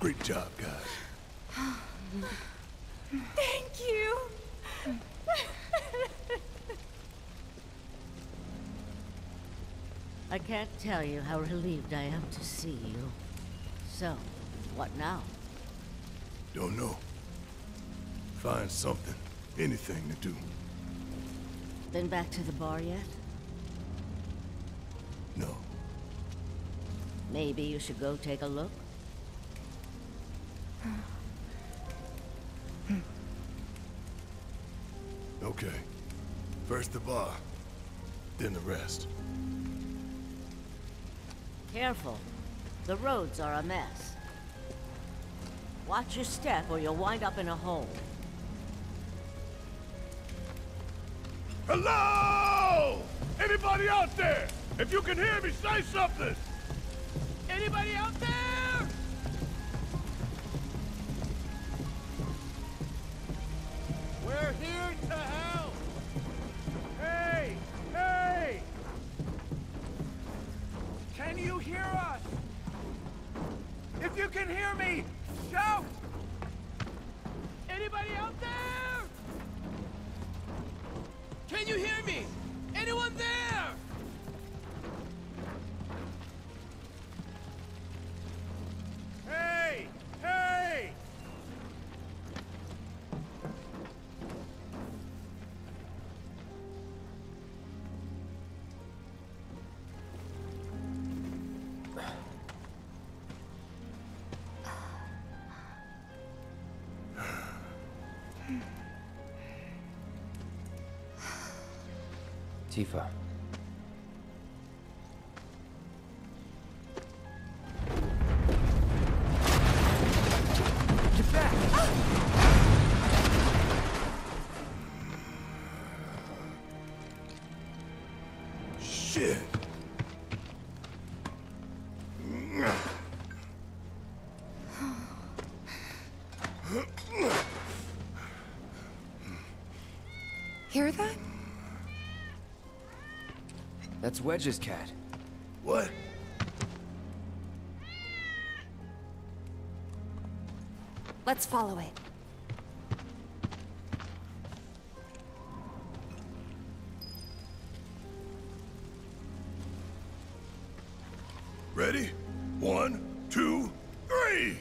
Great job, guys. Thank you. I can't tell you how relieved I am to see you. So, what now? Don't know. Find something, anything to do. Been back to the bar yet? No. Maybe you should go take a look? Okay. First the bar, then the rest. Careful. The roads are a mess. Watch your step or you'll wind up in a hole. Hello! Anybody out there? If you can hear me, say something! Anybody out there? We're here to help! Hey! Hey! Can you hear us? If you can hear me, shout! Anybody out there? Can you hear me? Tifa. Get back! Shit! Hear that? That's Wedge's cat. What? Let's follow it. Ready? One, two, three!